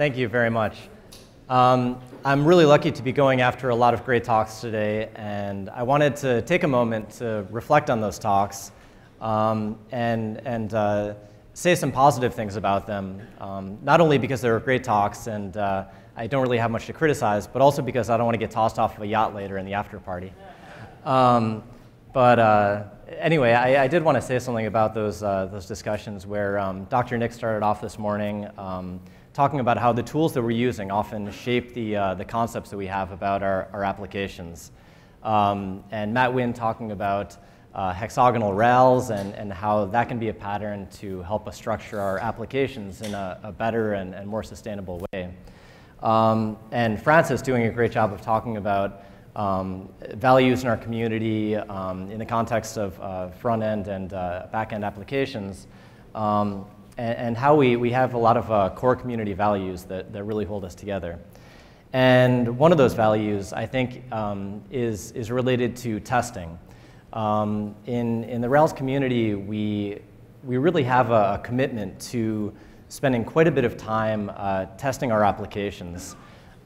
Thank you very much. Um, I'm really lucky to be going after a lot of great talks today, and I wanted to take a moment to reflect on those talks um, and, and uh, say some positive things about them, um, not only because they were great talks and uh, I don't really have much to criticize, but also because I don't want to get tossed off of a yacht later in the after party. Um, but uh, anyway, I, I, did want to say something about those, uh, those discussions where um, Dr. Nick started off this morning um, talking about how the tools that we're using often shape the, uh, the concepts that we have about our, our applications. Um, and Matt Wynne talking about uh, hexagonal rails and, and how that can be a pattern to help us structure our applications in a, a better and, and more sustainable way. Um, and Francis doing a great job of talking about um, values in our community um, in the context of uh, front end and uh, back end applications, um, and, and, how we, we have a lot of uh, core community values that, that really hold us together. And one of those values, I think, um, is, is related to testing. Um, in, in the Rails community, we, we really have a, a commitment to spending quite a bit of time uh, testing our applications.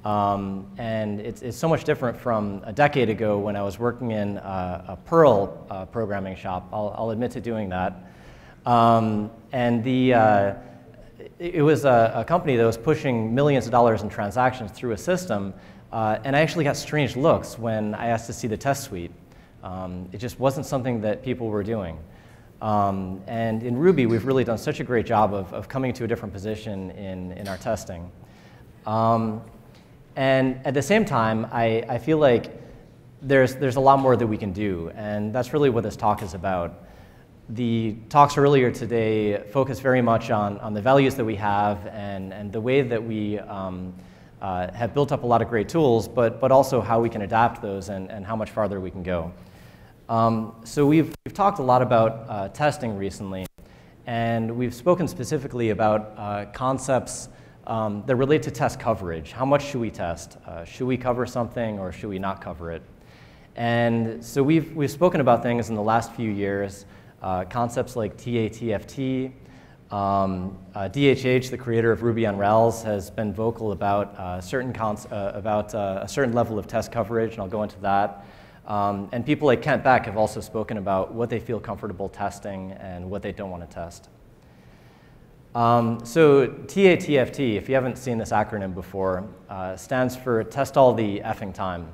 Um, and it's, it's, so much different from a decade ago when I was working in uh, a Perl uh, programming shop. I'll, I'll, admit to doing that. Um, and the, uh, it was a, a, company that was pushing millions of dollars in transactions through a system. Uh, and I actually got strange looks when I asked to see the test suite. Um, it just wasn't something that people were doing. Um, and in Ruby, we've really done such a great job of, of coming to a different position in, in our testing. Um, and at the same time, I, I feel like there's, there's a lot more that we can do, and that's really what this talk is about. The talks earlier today focus very much on, on the values that we have and, and the way that we um, uh, have built up a lot of great tools, but, but also how we can adapt those and, and how much farther we can go. Um, so we've, we've talked a lot about uh, testing recently, and we've spoken specifically about uh, concepts um, that relate to test coverage. How much should we test? Uh, should we cover something or should we not cover it? And so we've, we've spoken about things in the last few years, uh, concepts like TATFT. Um, DHH, uh, the creator of Ruby on Rails, has been vocal about, uh, certain about a certain level of test coverage, and I'll go into that. Um, and people like Kent Beck have also spoken about what they feel comfortable testing and what they don't want to test. Um, so TATFT, if you haven't seen this acronym before, uh, stands for Test All the Effing Time.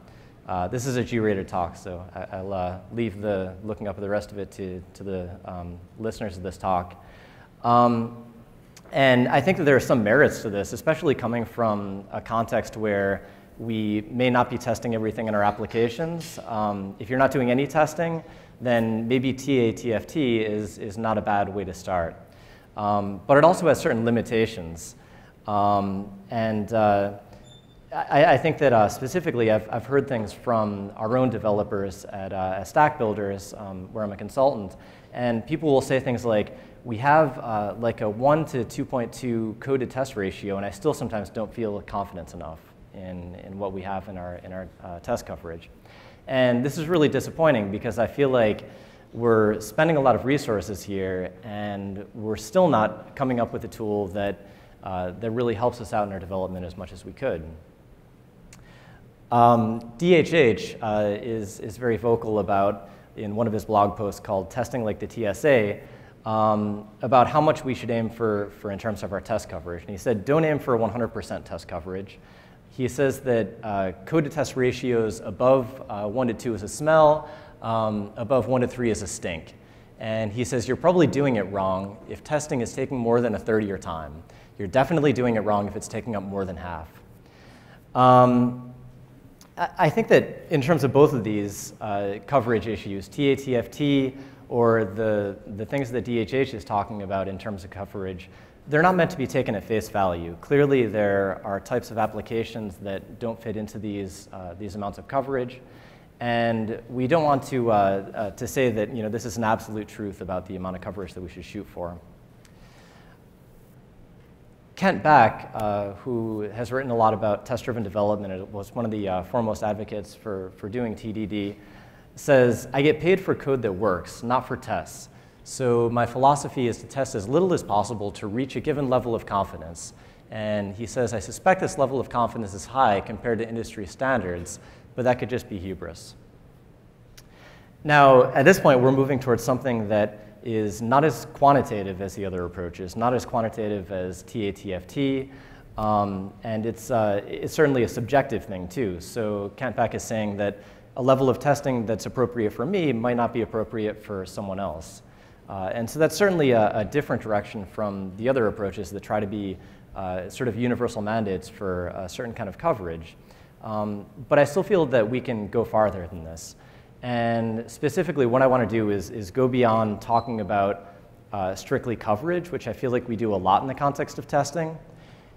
Uh, this is a G-rated talk, so I, will uh, leave the looking up of the rest of it to, to the um, listeners of this talk. Um, and I think that there are some merits to this, especially coming from a context where we may not be testing everything in our applications. Um, if you're not doing any testing, then maybe TATFT is, is not a bad way to start. Um, but it also has certain limitations. Um, and uh, I, I, think that uh, specifically, I've, I've heard things from our own developers at, uh, Stack Builders, um, where I'm a consultant, and people will say things like, we have uh, like a 1 to 2.2 code to test ratio, and I still sometimes don't feel confidence enough in, in what we have in our, in our uh, test coverage. And this is really disappointing because I feel like we're spending a lot of resources here and we're still not coming up with a tool that, uh, that really helps us out in our development as much as we could. Um, DHH uh, is, is very vocal about, in one of his blog posts called Testing Like the TSA, um, about how much we should aim for, for in terms of our test coverage. And he said, don't aim for 100% test coverage. He says that uh, code to test ratios above uh, 1 to 2 is a smell, um, above 1 to 3 is a stink. And he says you're probably doing it wrong if testing is taking more than a third of your time. You're definitely doing it wrong if it's taking up more than half. Um, I think that in terms of both of these uh, coverage issues, TATFT or the, the things that DHH is talking about in terms of coverage, they're not meant to be taken at face value. Clearly, there are types of applications that don't fit into these, uh, these amounts of coverage. And we don't want to, uh, uh, to say that you know, this is an absolute truth about the amount of coverage that we should shoot for. Kent Beck, uh, who has written a lot about test-driven development and was one of the uh, foremost advocates for, for doing TDD, says, I get paid for code that works, not for tests. So my philosophy is to test as little as possible to reach a given level of confidence. And he says, I suspect this level of confidence is high compared to industry standards, but that could just be hubris. Now, at this point, we're moving towards something that is not as quantitative as the other approaches, not as quantitative as TATFT, um, and it's, uh, it's certainly a subjective thing too. So Kent Beck is saying that a level of testing that's appropriate for me might not be appropriate for someone else. Uh, and so that's certainly a, a, different direction from the other approaches that try to be uh, sort of universal mandates for a certain kind of coverage. Um, but I still feel that we can go farther than this. And specifically, what I want to do is, is go beyond talking about uh, strictly coverage, which I feel like we do a lot in the context of testing,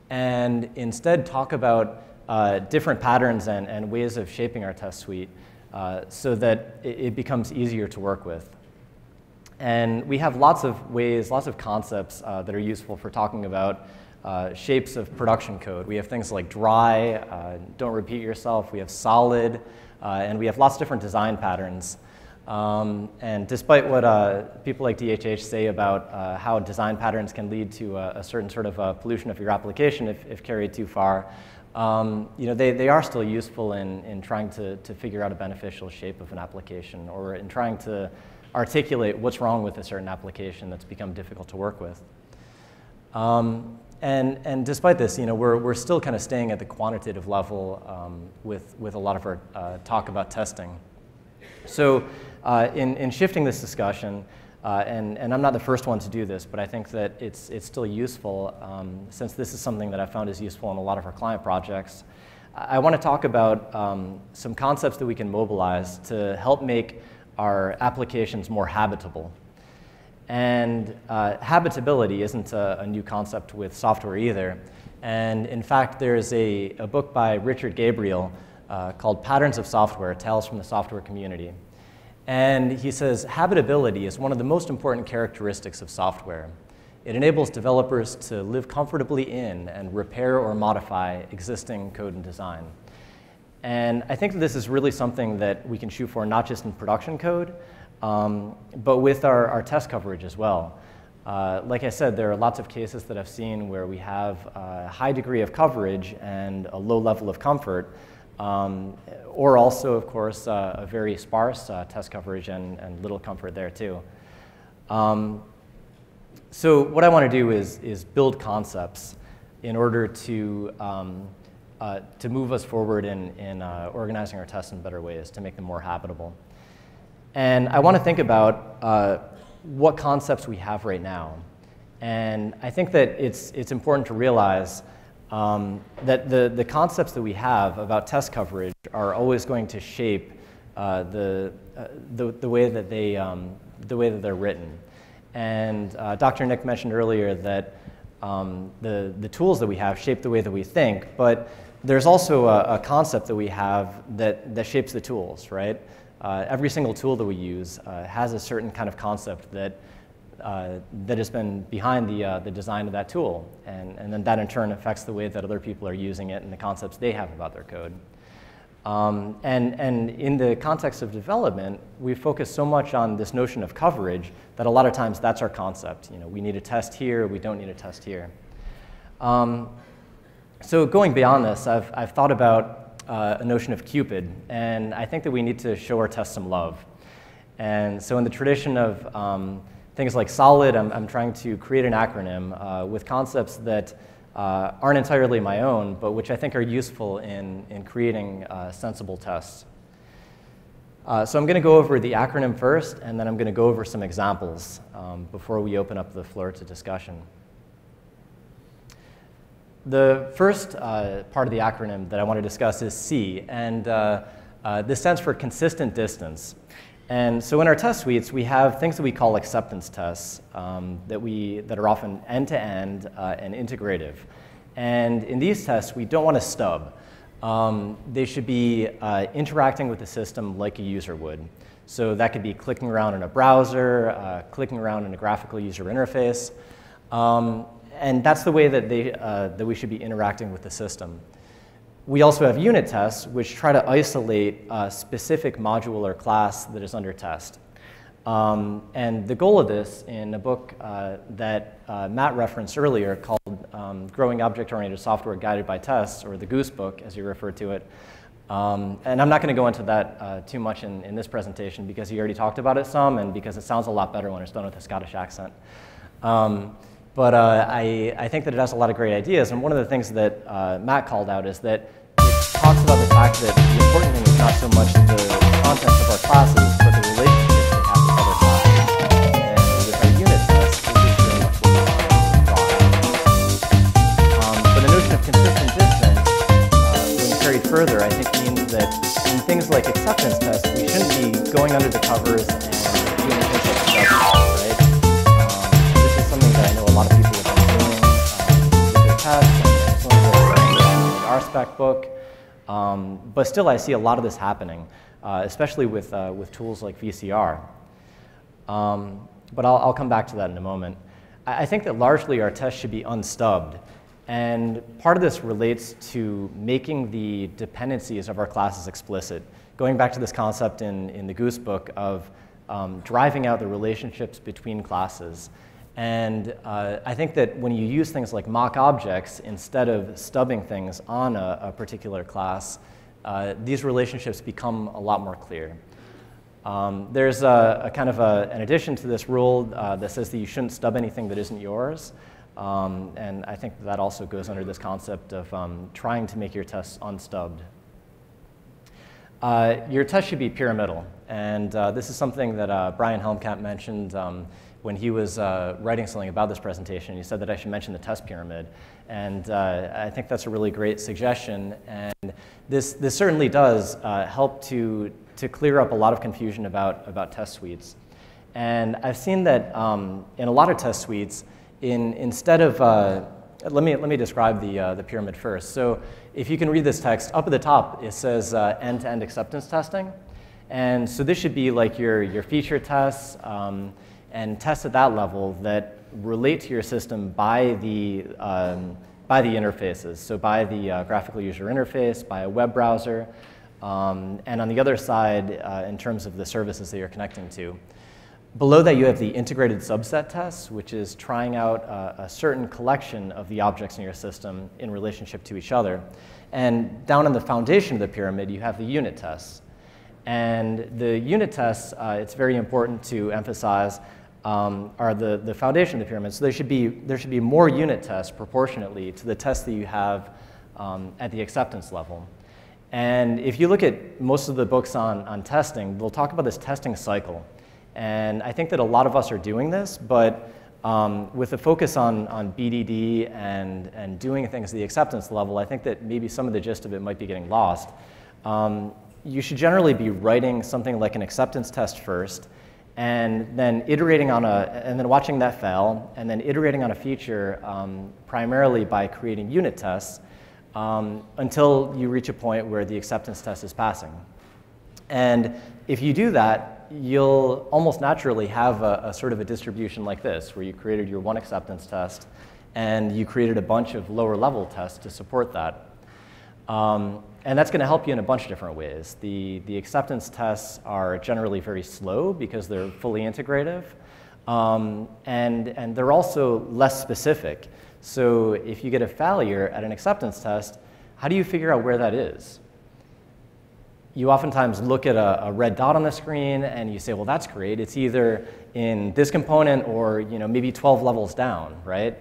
and instead talk about uh, different patterns and, and ways of shaping our test suite uh, so that it, it, becomes easier to work with. And we have lots of ways, lots of concepts uh, that are useful for talking about uh, shapes of production code. We have things like dry, uh, don't repeat yourself. We have solid, and we have lots of different design patterns. Um, and despite what uh, people like DHH say about uh, how design patterns can lead to a, a certain sort of uh, pollution of your application if, if carried too far, um, you know, they, they are still useful in, in trying to, to figure out a beneficial shape of an application or in trying to articulate what's wrong with a certain application that's become difficult to work with. Um, and, and despite this, you know, we're, we're still kind of staying at the quantitative level um, with, with a lot of our uh, talk about testing. So uh, in, in shifting this discussion, uh, and, and I'm not the first one to do this, but I think that it's, it's still useful um, since this is something that I found is useful in a lot of our client projects. I want to talk about um, some concepts that we can mobilize to help make our applications more habitable. And uh, habitability isn't a, a, new concept with software either. And in fact, there's a, a book by Richard Gabriel uh, called Patterns of Software, Tales from the Software Community. And he says, habitability is one of the most important characteristics of software. It enables developers to live comfortably in and repair or modify existing code and design. And I think that this is really something that we can shoot for not just in production code, um, but with our, our test coverage as well. Uh, like I said, there are lots of cases that I've seen where we have a high degree of coverage and a low level of comfort, um, or also, of course, uh, a very sparse uh, test coverage and, and, little comfort there too. Um, so what I want to do is, is build concepts in order to, um, uh, to move us forward in, in uh, organizing our tests in better ways to make them more habitable. And I want to think about uh, what concepts we have right now. And I think that it's, it's important to realize um, that the, the concepts that we have about test coverage are always going to shape uh, the, uh, the, the, way that they, um, the way that they're written. And uh, Dr. Nick mentioned earlier that um, the, the tools that we have shape the way that we think, but there's also a, a concept that we have that, that shapes the tools, right? Uh, every single tool that we use uh, has a certain kind of concept that, uh, that has been behind the, uh, the design of that tool. And, and then that in turn affects the way that other people are using it and the concepts they have about their code. Um, and, and in the context of development, we focus so much on this notion of coverage that a lot of times that's our concept. You know, we need a test here, we don't need a test here. Um, so going beyond this, I've, I've thought about uh, a notion of Cupid, and I think that we need to show our test some love. And so in the tradition of um, things like SOLID, I'm, I'm, trying to create an acronym uh, with concepts that uh, aren't entirely my own, but which I think are useful in, in creating uh, sensible tests. Uh, so I'm going to go over the acronym first, and then I'm going to go over some examples um, before we open up the floor to discussion. The first uh, part of the acronym that I want to discuss is C, and uh, uh, this stands for consistent distance. And so in our test suites, we have things that we call acceptance tests um, that, we, that are often end-to-end -end, and integrative. And in these tests, we don't want to stub. Um, they should be uh, interacting with the system like a user would. So that could be clicking around in a browser, uh, clicking around in a graphical user interface. Um, and that's the way that, they, uh, that we should be interacting with the system. We also have unit tests, which try to isolate a specific module or class that is under test. Um, and the goal of this in a book uh, that uh, Matt referenced earlier called um, Growing Object-Oriented Software Guided by Tests, or the Goose book, as you refer to it. Um, and I'm not going to go into that uh, too much in, in, this presentation because he already talked about it some and because it sounds a lot better when it's done with a Scottish accent. Um, but uh, I, I, think that it has a lot of great ideas. And one of the things that uh, Matt called out is that it talks about the fact that the important thing is not so much the content of our classes, but the relationship we have with other classes and with our units test. Um but the notion of consistent distance uh being carried further, I think means that in things like acceptance tests, we shouldn't be going under the covers and the RSpec book. Um, but still, I see a lot of this happening, uh, especially with, uh, with tools like VCR. Um, but I'll, I'll come back to that in a moment. I, I think that largely our tests should be unstubbed. And part of this relates to making the dependencies of our classes explicit. Going back to this concept in, in the Goose book of um, driving out the relationships between classes. And uh, I think that when you use things like mock objects instead of stubbing things on a, a particular class, uh, these relationships become a lot more clear. Um, there's a, a, kind of a, an addition to this rule uh, that says that you shouldn't stub anything that isn't yours. Um, and I think that also goes under this concept of um, trying to make your tests unstubbed. Uh, your test should be pyramidal. And uh, this is something that uh, Bryan Helmkamp mentioned um, when he was uh, writing something about this presentation. He said that I should mention the test pyramid. And uh, I think that's a really great suggestion. And this, this certainly does uh, help to, to clear up a lot of confusion about, about test suites. And I've seen that um, in a lot of test suites, in, instead of, uh, let, me, let me describe the, uh, the pyramid first. So if you can read this text, up at the top it says uh, end-to-end -end acceptance testing. And so this should be like your, your feature tests um, and tests at that level that relate to your system by the, um, by the interfaces. So by the uh, graphical user interface, by a web browser, um, and on the other side, uh, in terms of the services that you're connecting to. Below that, you have the integrated subset tests, which is trying out a, a, certain collection of the objects in your system in relationship to each other. And down in the foundation of the pyramid, you have the unit tests. And the unit tests, uh, it's very important to emphasize, um, are the, the foundation of the pyramid. So there should, be, there should be more unit tests proportionately to the tests that you have um, at the acceptance level. And if you look at most of the books on, on testing, they'll talk about this testing cycle. And I think that a lot of us are doing this, but um, with a focus on, on BDD and, and doing things at the acceptance level, I think that maybe some of the gist of it might be getting lost. Um, you should generally be writing something like an acceptance test first, and then iterating on a, and then watching that fail, and then iterating on a feature um, primarily by creating unit tests um, until you reach a point where the acceptance test is passing. And if you do that, you'll almost naturally have a, a, sort of a distribution like this, where you created your one acceptance test and you created a bunch of lower level tests to support that. Um, and that's going to help you in a bunch of different ways. The, the acceptance tests are generally very slow because they're fully integrative. Um, and, and they're also less specific. So if you get a failure at an acceptance test, how do you figure out where that is? you oftentimes look at a, a, red dot on the screen and you say, well, that's great. It's either in this component or you know, maybe 12 levels down, right?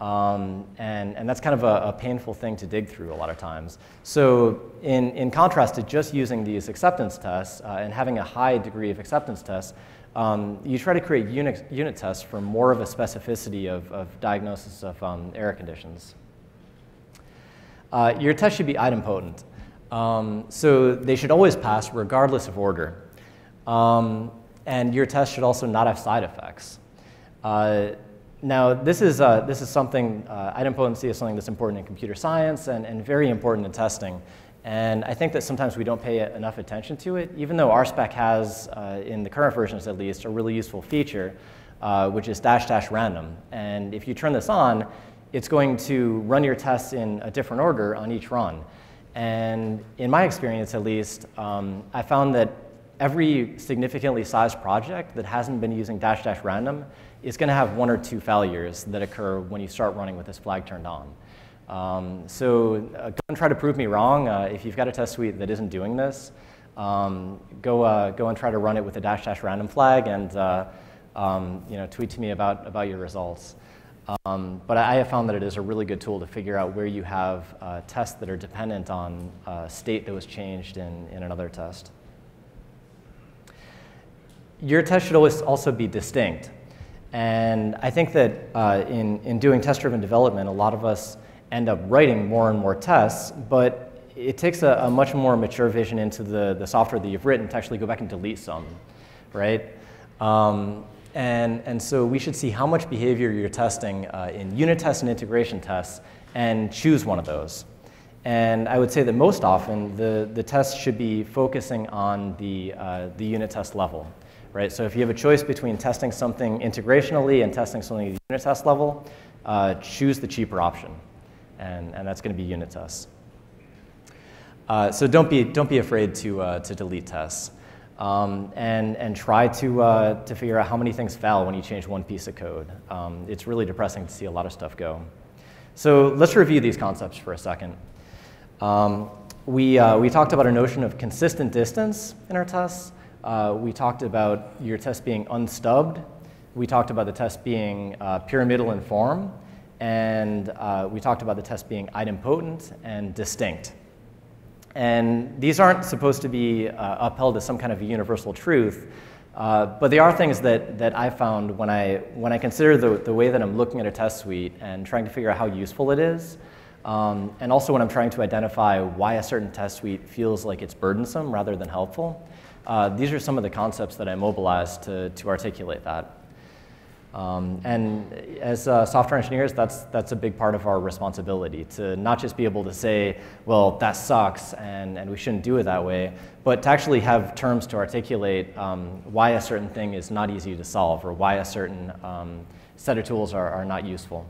Um, and, and that's kind of a, a, painful thing to dig through a lot of times. So in, in contrast to just using these acceptance tests uh, and having a high degree of acceptance tests, um, you try to create unit, unit tests for more of a specificity of, of diagnosis of um, error conditions. Uh, your test should be idempotent. Um, so they should always pass regardless of order. Um, and your test should also not have side effects. Uh, now, this is, uh, this is something, uh, idempotency is something that's important in computer science and, and very important in testing. And I think that sometimes we don't pay enough attention to it, even though RSpec has, uh, in the current versions at least, a really useful feature, uh, which is dash dash random. And if you turn this on, it's going to run your tests in a different order on each run. And in my experience, at least, um, I found that every significantly sized project that hasn't been using dash dash random is going to have one or two failures that occur when you start running with this flag turned on. Um, so uh, go try to prove me wrong. Uh, if you've got a test suite that isn't doing this, um, go, uh, go and try to run it with a dash dash random flag and uh, um, you know, tweet to me about, about your results. Um, but I have found that it is a really good tool to figure out where you have uh, tests that are dependent on uh, state that was changed in, in another test. Your test should always also be distinct. And I think that uh, in, in doing test-driven development, a lot of us end up writing more and more tests, but it takes a, a, much more mature vision into the, the software that you've written to actually go back and delete some, right? Um, and, and so we should see how much behavior you're testing uh, in unit tests and integration tests and choose one of those. And I would say that most often the, the test should be focusing on the, uh, the unit test level, right? So if you have a choice between testing something integrationally and testing something at the unit test level, uh, choose the cheaper option. And, and that's going to be unit tests. Uh, so don't be, don't be afraid to, uh, to delete tests um, and, and try to, uh, to figure out how many things fail when you change one piece of code. Um, it's really depressing to see a lot of stuff go. So let's review these concepts for a second. Um, we, uh, we talked about a notion of consistent distance in our tests. Uh, we talked about your test being unstubbed. We talked about the test being uh, pyramidal in form. And uh, we talked about the test being idempotent and distinct. And these aren't supposed to be uh, upheld as some kind of a universal truth, uh, but they are things that, that I found when I, when I consider the, the way that I'm looking at a test suite and trying to figure out how useful it is, um, and also when I'm trying to identify why a certain test suite feels like it's burdensome rather than helpful. Uh, these are some of the concepts that I mobilized to, to articulate that. Um, and as uh, software engineers, that's, that's a big part of our responsibility to not just be able to say, well, that sucks and, and we shouldn't do it that way, but to actually have terms to articulate um, why a certain thing is not easy to solve or why a certain um, set of tools are, are not useful.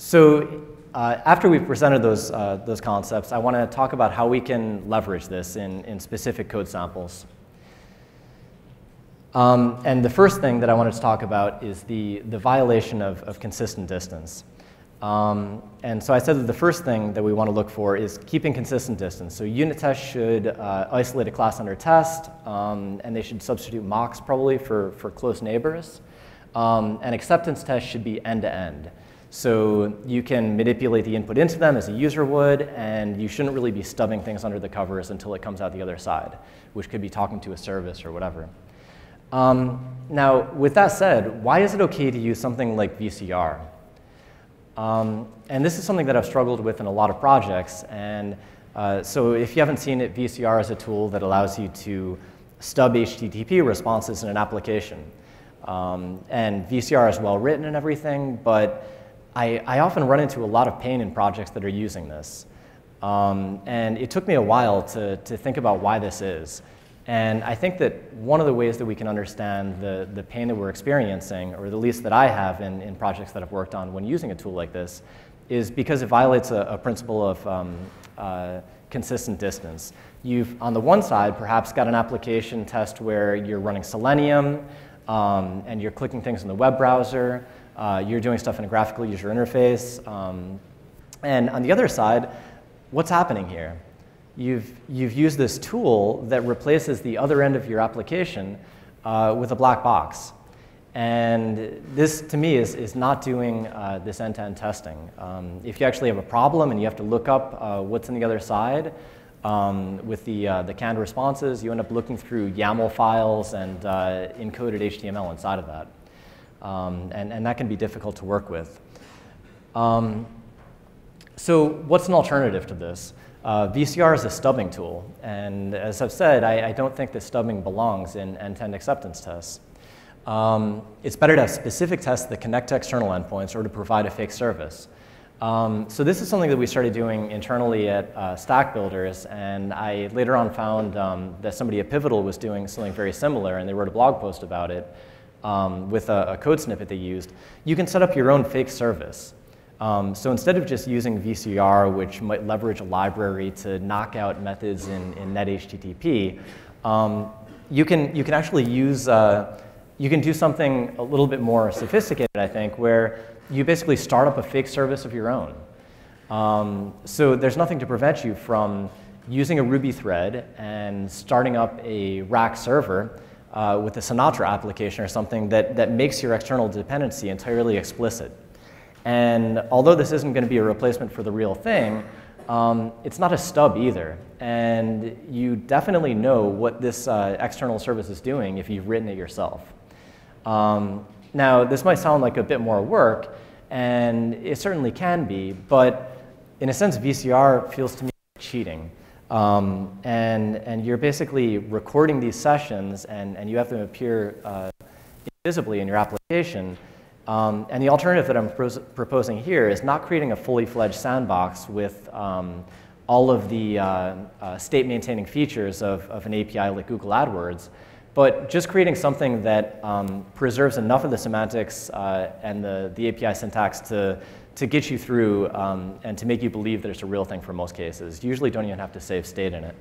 So uh, after we've presented those, uh, those concepts, I want to talk about how we can leverage this in, in specific code samples. Um, and the first thing that I wanted to talk about is the, the violation of, of consistent distance. Um, and so I said that the first thing that we want to look for is keeping consistent distance. So unit tests should uh, isolate a class under test, um, and they should substitute mocks probably for, for close neighbors. Um, and acceptance tests should be end-to-end. -end. So you can manipulate the input into them as a user would, and you shouldn't really be stubbing things under the covers until it comes out the other side, which could be talking to a service or whatever. Um, now, with that said, why is it okay to use something like VCR? Um, and this is something that I've struggled with in a lot of projects. And uh, so if you haven't seen it, VCR is a tool that allows you to stub HTTP responses in an application. Um, and VCR is well written and everything, but I, I, often run into a lot of pain in projects that are using this. Um, and it took me a while to, to think about why this is. And I think that one of the ways that we can understand the, the pain that we're experiencing, or the least that I have in, in projects that I've worked on when using a tool like this, is because it violates a, a principle of um, uh, consistent distance. You've, on the one side, perhaps got an application test where you're running Selenium, um, and you're clicking things in the web browser, uh, you're doing stuff in a graphical user interface, um, and on the other side, what's happening here? you've, you've used this tool that replaces the other end of your application uh, with a black box. And this, to me, is, is not doing uh, this end-to-end testing. Um, if you actually have a problem and you have to look up uh, what's on the other side, um, with the, uh, the canned responses, you end up looking through YAML files and uh, encoded HTML inside of that. Um, and, and that can be difficult to work with. Um, so what's an alternative to this? Uh, VCR is a stubbing tool, and as I've said, I, I don't think that stubbing belongs in end-to-end acceptance tests. Um, it's better to have specific tests that connect to external endpoints or to provide a fake service. Um, so this is something that we started doing internally at uh, Stack Builders, and I later on found um, that somebody at Pivotal was doing something very similar, and they wrote a blog post about it um, with a, a, code snippet they used. You can set up your own fake service. Um, so instead of just using VCR, which might leverage a library to knock out methods in, in NetHTTP, um, you, can, you can actually use, uh, you can do something a little bit more sophisticated, I think, where you basically start up a fake service of your own. Um, so there's nothing to prevent you from using a Ruby thread and starting up a rack server uh, with a Sinatra application or something that, that makes your external dependency entirely explicit. And although this isn't going to be a replacement for the real thing, um, it's not a stub either. And you definitely know what this uh, external service is doing if you've written it yourself. Um, now, this might sound like a bit more work, and it certainly can be, but in a sense, VCR feels to me like cheating. Um, and, and you're basically recording these sessions, and, and you have them appear uh, invisibly in your application. Um, and the alternative that I'm proposing here is not creating a fully fledged sandbox with um, all of the uh, uh, state maintaining features of, of an API like Google AdWords, but just creating something that um, preserves enough of the semantics uh, and the, the API syntax to, to get you through um, and to make you believe that it's a real thing for most cases. You usually don't even have to save state in it.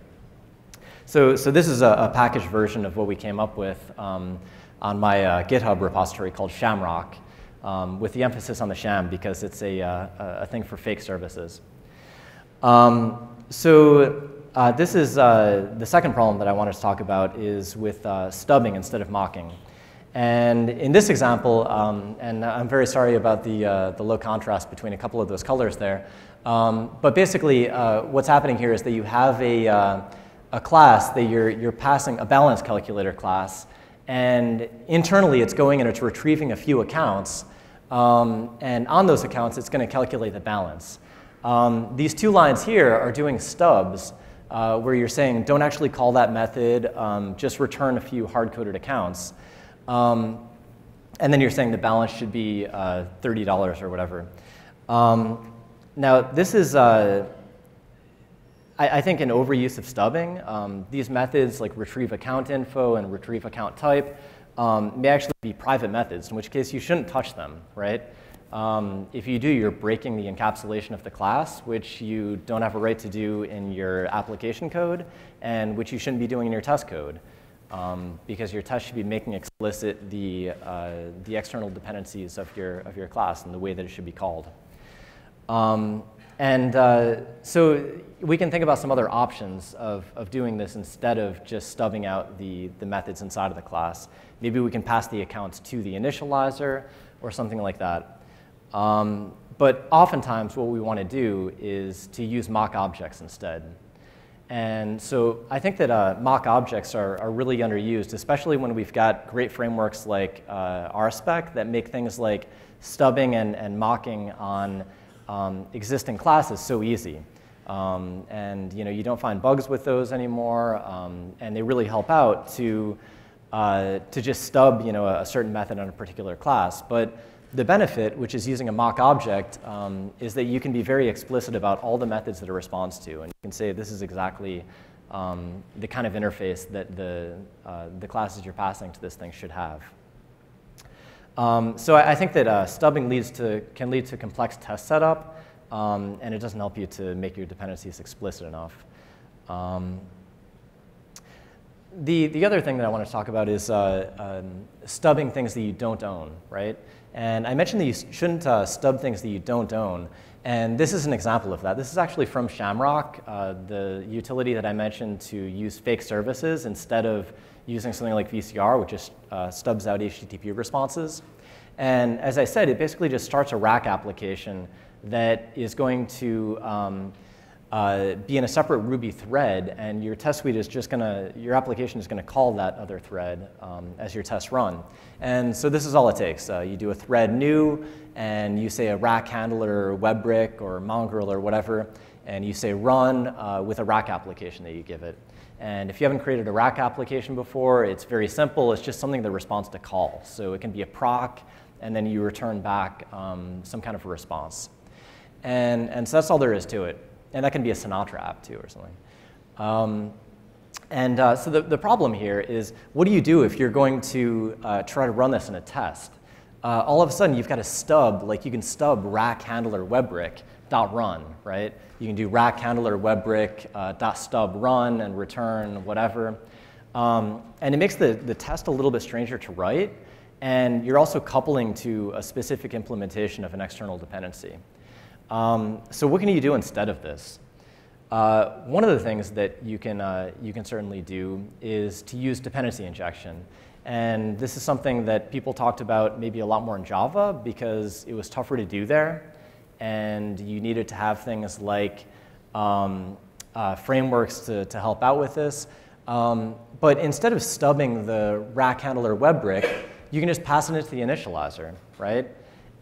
So, so this is a, a packaged version of what we came up with um, on my uh, GitHub repository called Shamrock um, with the emphasis on the sham because it's a, uh, a thing for fake services. Um, so uh, this is uh, the second problem that I wanted to talk about is with uh, stubbing instead of mocking. And in this example, um, and I'm very sorry about the, uh, the low contrast between a couple of those colors there, um, but basically uh, what's happening here is that you have a, a class that you're, you're passing, a balance calculator class, and internally, it's going and it's retrieving a few accounts. Um, and on those accounts, it's going to calculate the balance. Um, these two lines here are doing stubs, uh, where you're saying, don't actually call that method, um, just return a few hard-coded accounts. Um, and then you're saying the balance should be uh, $30 or whatever. Um, now, this is, uh, I, I, think, an overuse of stubbing. Um, these methods, like retrieve account info and retrieve account type, um, may actually be private methods, in which case you shouldn't touch them, right? Um, if you do, you're breaking the encapsulation of the class, which you don't have a right to do in your application code, and which you shouldn't be doing in your test code, um, because your test should be making explicit the, uh, the external dependencies of your, of your class and the way that it should be called. Um, and uh, so we can think about some other options of, of doing this instead of just stubbing out the, the methods inside of the class. Maybe we can pass the accounts to the initializer or something like that. Um, but oftentimes what we want to do is to use mock objects instead. And so I think that uh, mock objects are, are really underused, especially when we've got great frameworks like uh, RSpec that make things like stubbing and, and mocking on um, existing classes so easy. Um, and you know, you don't find bugs with those anymore, um, and they really help out to, uh, to just stub you know, a, certain method on a particular class. But the benefit, which is using a mock object, um, is that you can be very explicit about all the methods that it responds to, and you can say this is exactly um, the kind of interface that the, uh, the classes you're passing to this thing should have. Um, so I, I, think that uh, stubbing leads to, can lead to complex test setup, um, and it doesn't help you to make your dependencies explicit enough. Um, the, the other thing that I want to talk about is uh, um, stubbing things that you don't own, right? And I mentioned that you shouldn't uh, stub things that you don't own. And this is an example of that. This is actually from Shamrock, uh, the utility that I mentioned to use fake services instead of using something like VCR, which just uh, stubs out HTTP responses. And as I said, it basically just starts a rack application that is going to um, uh, be in a separate Ruby thread, and your test suite is just going to, your application is going to call that other thread um, as your tests run. And so this is all it takes. Uh, you do a thread new, and you say a rack handler or WEBrick or Mongrel or whatever, and you say run uh, with a rack application that you give it. And if you haven't created a rack application before, it's very simple. It's just something that responds to call. So it can be a proc, and then you return back um, some kind of a response. And, and so that's all there is to it. And that can be a Sinatra app too or something. Um, and uh, so the, the problem here is what do you do if you're going to uh, try to run this in a test? uh, all of a sudden you've got a stub, like you can stub rack handler WEBrick dot run, right? You can do rack handler WEBrick uh, dot stub run and return whatever. Um, and it makes the, the test a little bit stranger to write, and you're also coupling to a specific implementation of an external dependency. Um, so what can you do instead of this? Uh, one of the things that you can, uh, you can certainly do is to use dependency injection. And this is something that people talked about maybe a lot more in Java because it was tougher to do there. And you needed to have things like um, uh, frameworks to, to help out with this. Um, but instead of stubbing the rack handler WEBrick, you can just pass it into the initializer, right?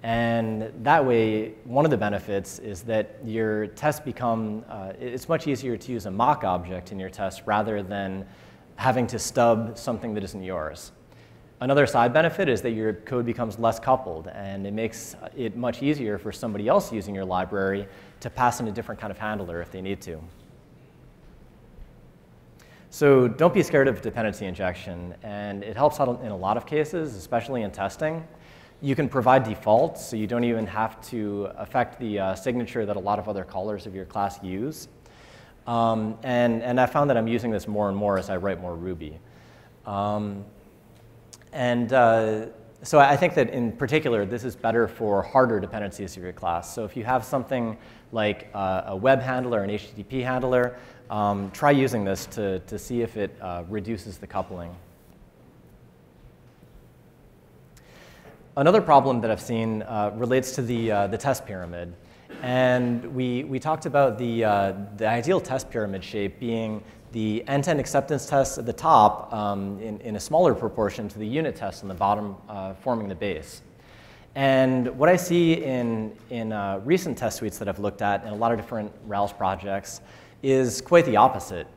And that way, one of the benefits is that your tests become, uh, it's much easier to use a mock object in your test rather than having to stub something that isn't yours. Another side benefit is that your code becomes less coupled, and it makes it much easier for somebody else using your library to pass in a different kind of handler if they need to. So don't be scared of dependency injection, and it helps out in a lot of cases, especially in testing. You can provide defaults, so you don't even have to affect the uh, signature that a lot of other callers of your class use. Um, and, and I found that I'm using this more and more as I write more Ruby. Um, and uh, so I think that in particular, this is better for harder dependencies of your class. So if you have something like uh, a web handler, an HTTP handler, um, try using this to, to see if it uh, reduces the coupling. Another problem that I've seen uh, relates to the, uh, the test pyramid. And we, we talked about the, uh, the ideal test pyramid shape being the end-to-end acceptance tests at the top um, in, in, a smaller proportion to the unit tests on the bottom uh, forming the base. And what I see in, in uh, recent test suites that I've looked at in a lot of different Rails projects is quite the opposite.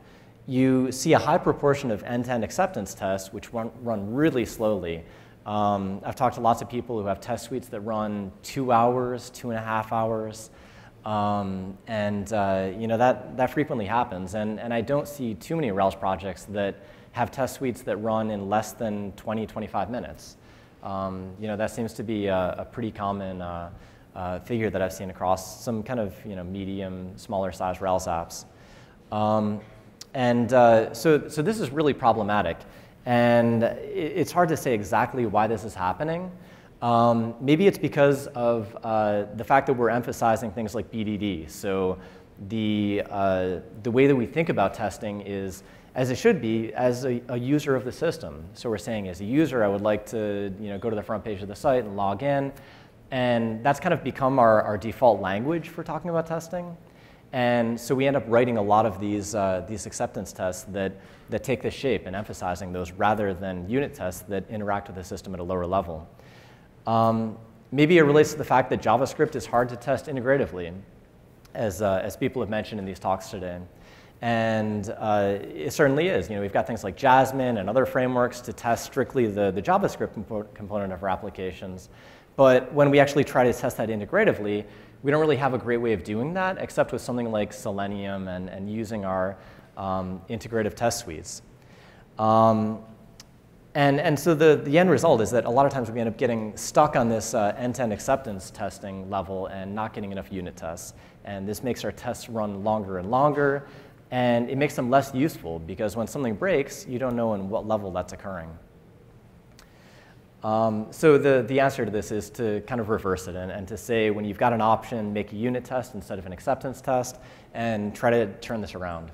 You see a high proportion of end-to-end acceptance tests which run, run really slowly. Um, I've talked to lots of people who have test suites that run two hours, two and a half hours. Um, and uh, you know that, that frequently happens. And, and I don't see too many Rails projects that have test suites that run in less than 20, 25 minutes. Um, you know, that seems to be a, a pretty common uh, uh, figure that I've seen across some kind of you know, medium, smaller size Rails apps. Um, and uh, so, so this is really problematic. And it's hard to say exactly why this is happening. Um, maybe it's because of uh, the fact that we're emphasizing things like BDD. So the, uh, the way that we think about testing is, as it should be, as a, a, user of the system. So we're saying, as a user, I would like to you know, go to the front page of the site and log in. And that's kind of become our, our default language for talking about testing. And so we end up writing a lot of these, uh, these acceptance tests that, that take this shape and emphasizing those rather than unit tests that interact with the system at a lower level. Um, maybe it relates to the fact that JavaScript is hard to test integratively, as, uh, as people have mentioned in these talks today. And uh, it certainly is. You know, we've got things like Jasmine and other frameworks to test strictly the, the JavaScript compo component of our applications. But when we actually try to test that integratively, we don't really have a great way of doing that except with something like Selenium and, and using our um, integrative test suites. Um, and, and so the, the end result is that a lot of times we end up getting stuck on this uh, end-to-end acceptance testing level and not getting enough unit tests. And this makes our tests run longer and longer, and it makes them less useful because when something breaks, you don't know in what level that's occurring. Um, so the, the answer to this is to kind of reverse it and, and, to say when you've got an option, make a unit test instead of an acceptance test and try to turn this around.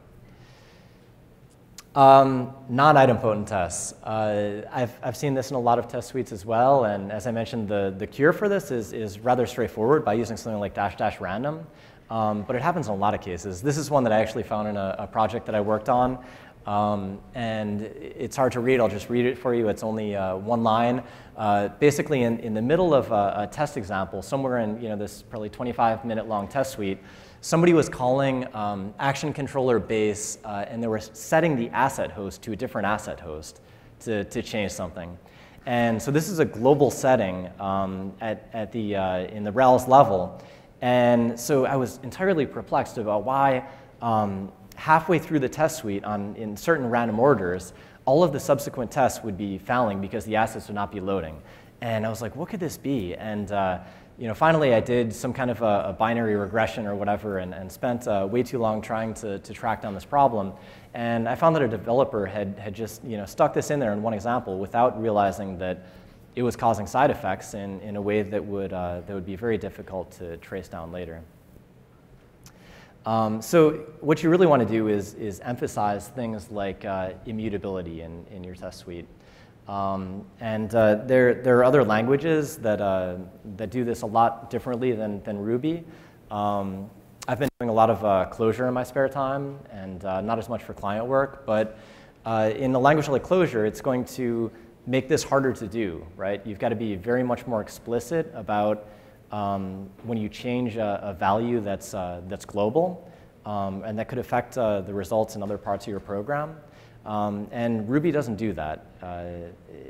Um, Non-idempotent tests. Uh, I've, I've seen this in a lot of test suites as well, and as I mentioned, the, the cure for this is, is rather straightforward by using something like dash dash random, um, but it happens in a lot of cases. This is one that I actually found in a, a project that I worked on um, and it's hard to read. I'll just read it for you. It's only uh, one line. Uh, basically, in, in the middle of a, a, test example, somewhere in you know, this probably 25 minute long test suite, somebody was calling um, action controller base, uh, and they were setting the asset host to a different asset host to, to change something. And so this is a global setting um, at, at the, uh, in the Rails level. And so I was entirely perplexed about why um, halfway through the test suite on, in certain random orders, all of the subsequent tests would be failing because the assets would not be loading. And I was like, what could this be? And uh, you know, finally, I did some kind of a, a binary regression or whatever and, and spent uh, way too long trying to, to track down this problem. And I found that a developer had, had just you know, stuck this in there in one example without realizing that it was causing side effects in, in a way that would, uh, that would be very difficult to trace down later. Um, so what you really want to do is, is emphasize things like uh, immutability in, in your test suite. Um, and uh, there, there are other languages that, uh, that do this a lot differently than, than Ruby. Um, I've been doing a lot of uh, Clojure in my spare time, and uh, not as much for client work, but uh, in a language like Clojure, it's going to make this harder to do, right? You've got to be very much more explicit about um, when you change a, a value that's, uh, that's global, um, and that could affect the results in other parts of your program. Um, and Ruby doesn't do that. Uh,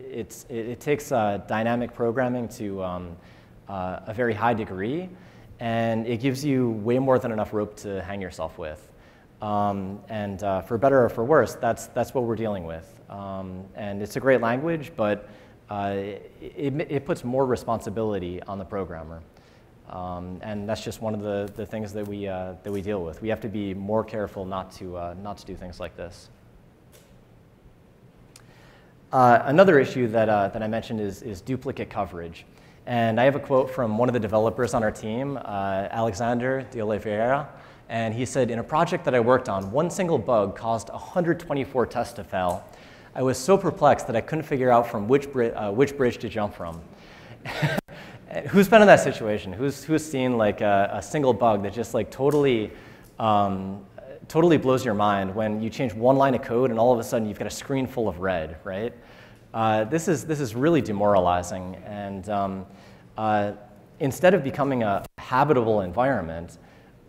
it, it, takes uh, dynamic programming to um, uh, a very high degree, and it gives you way more than enough rope to hang yourself with. Um, and uh, for better or for worse, that's, that's what we're dealing with. Um, and it's a great language, but uh, it, it, puts more responsibility on the programmer. Um, and that's just one of the, the things that we, uh, that we deal with. We have to be more careful not to, not to do things like this. Uh, another issue that, uh, that I mentioned is, is duplicate coverage. And I have a quote from one of the developers on our team, uh, Alexander de Oliveira. And he said, In a project that I worked on, one single bug caused 124 tests to fail. I was so perplexed that I couldn't figure out from which, bri- uh, which bridge to jump from. who's been in that situation? Who's, who's seen like a, a single bug that just like totally um, totally blows your mind when you change one line of code and all of a sudden you've got a screen full of red, right? Uh, this, is, this is really demoralizing. And um, uh, instead of becoming a habitable environment,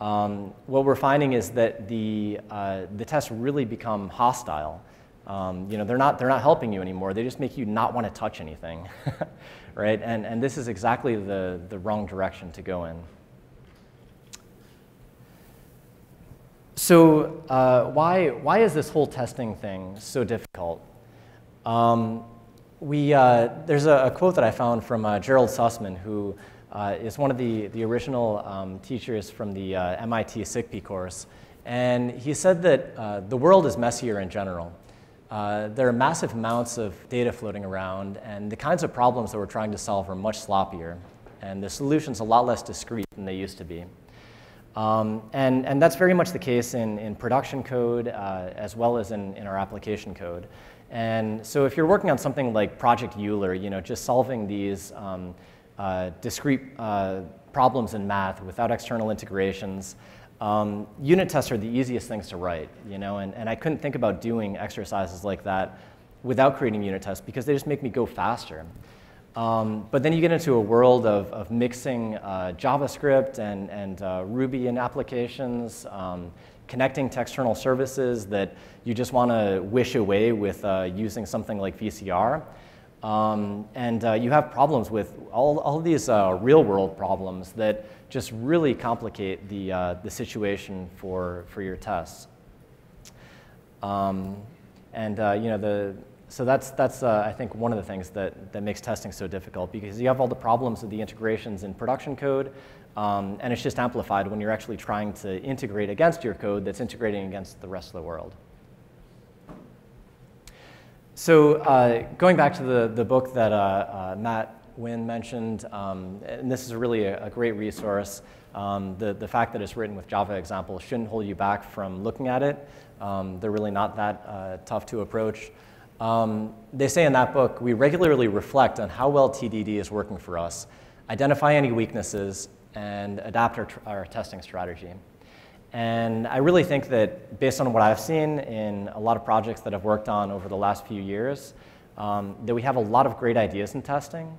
um, what we're finding is that the, uh, the tests really become hostile. Um, you know, they're not, they're not helping you anymore. They just make you not want to touch anything, right? And, and this is exactly the, the wrong direction to go in. So uh, why, why is this whole testing thing so difficult? Um, we, uh, there's a, a, quote that I found from uh, Gerald Sussman, who uh, is one of the, the original um, teachers from the uh, MIT SICP course. And he said that uh, the world is messier in general. there are massive amounts of data floating around, and the kinds of problems that we're trying to solve are much sloppier. And the solution's a lot less discrete than they used to be. Um, and, and that's very much the case in, in production code uh, as well as in, in our application code. And so if you're working on something like Project Euler, you know, just solving these um, uh, discrete uh, problems in math without external integrations, um, unit tests are the easiest things to write, you know, and, and I couldn't think about doing exercises like that without creating unit tests because they just make me go faster. Um, but then you get into a world of, of mixing uh, JavaScript and, and uh, Ruby in applications, um, connecting to external services that you just want to wish away with uh, using something like VCR. Um, and uh, you have problems with all, all these uh, real world problems that just really complicate the, uh, the situation for, for your tests. Um, and you know, the, so that's, that's uh, I think, one of the things that, that makes testing so difficult because you have all the problems of the integrations in production code, um, and it's just amplified when you're actually trying to integrate against your code that's integrating against the rest of the world. So uh, going back to the, the book that uh, uh Matt Wynne mentioned, um, and this is really a, a great resource. Um, the, the fact that it's written with Java examples shouldn't hold you back from looking at it. Um, they're really not that uh, tough to approach. Um, they say in that book, we regularly reflect on how well TDD is working for us, identify any weaknesses, and adapt our, our testing strategy. And I really think that based on what I've seen in a lot of projects that I've worked on over the last few years, um, that we have a lot of great ideas in testing,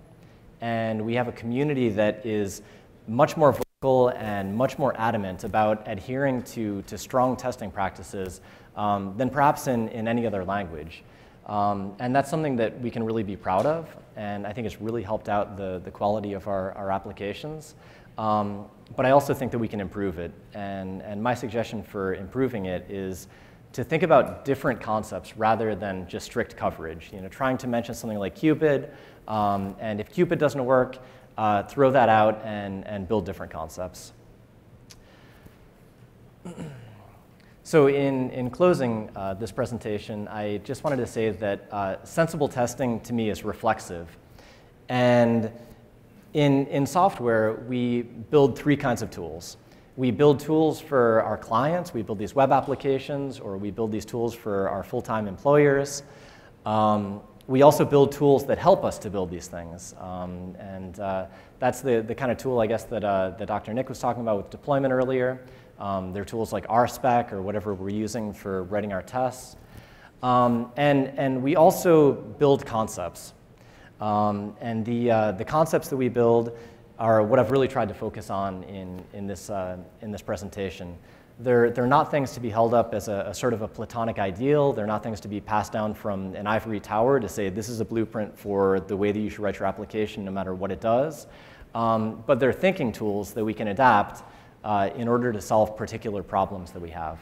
and we have a community that is much more vocal and much more adamant about adhering to, to strong testing practices um, than perhaps in, in any other language. Um, and that's something that we can really be proud of, and I think it's really helped out the, the quality of our, our applications. Um, but I also think that we can improve it, and, and my suggestion for improving it is to think about different concepts rather than just strict coverage. You know, trying to mention something like Cupid, um, and if Cupid doesn't work, uh, throw that out and, and build different concepts. So in, in closing uh, this presentation, I just wanted to say that uh, sensible testing to me is reflexive. And in, in software, we build three kinds of tools. We build tools for our clients, we build these web applications, or we build these tools for our full-time employers. Um, we also build tools that help us to build these things. Um, and uh, that's the, the kind of tool, I guess, that, uh, that Dr. Nick was talking about with deployment earlier. Um, there are tools like RSpec or whatever we're using for writing our tests. Um, and, and we also build concepts. Um, and the, uh, the concepts that we build are what I've really tried to focus on in, in, this, uh, in this presentation. They're, they're not things to be held up as a, a, sort of a platonic ideal. They're not things to be passed down from an ivory tower to say this is a blueprint for the way that you should write your application no matter what it does. Um, but they're thinking tools that we can adapt uh, in order to solve particular problems that we have.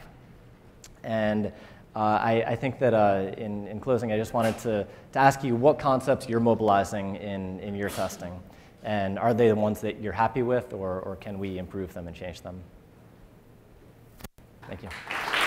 And uh, I, I, think that uh, in, in closing, I just wanted to, to ask you what concepts you're mobilizing in, in your testing. And are they the ones that you're happy with, or, or can we improve them and change them? Thank you.